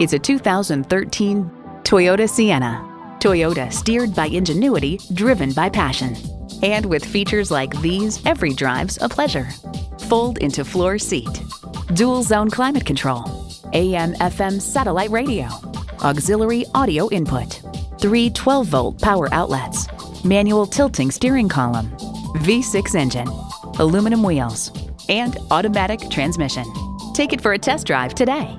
It's a 2013 Toyota Sienna. Toyota steered by ingenuity, driven by passion. And with features like these, every drive's a pleasure. Fold into floor seat, dual zone climate control, AM FM satellite radio, auxiliary audio input, three 12 volt power outlets, manual tilting steering column, V6 engine, aluminum wheels, and automatic transmission. Take it for a test drive today.